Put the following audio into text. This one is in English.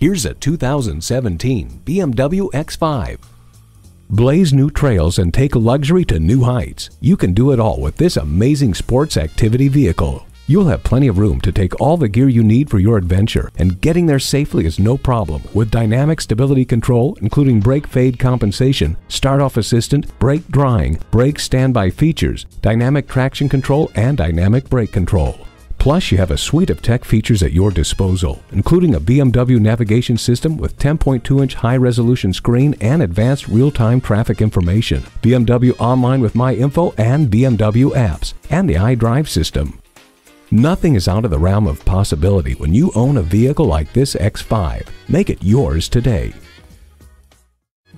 Here's a 2017 BMW X5. Blaze new trails and take luxury to new heights. You can do it all with this amazing sports activity vehicle. You'll have plenty of room to take all the gear you need for your adventure, and getting there safely is no problem with dynamic stability control, including brake fade compensation, start off assistant, brake drying, brake standby features, dynamic traction control, and dynamic brake control. Plus, you have a suite of tech features at your disposal, including a BMW navigation system with 10.2-inch high-resolution screen and advanced real-time traffic information, BMW Online with MyInfo and BMW apps, and the iDrive system. Nothing is out of the realm of possibility when you own a vehicle like this X5. Make it yours today.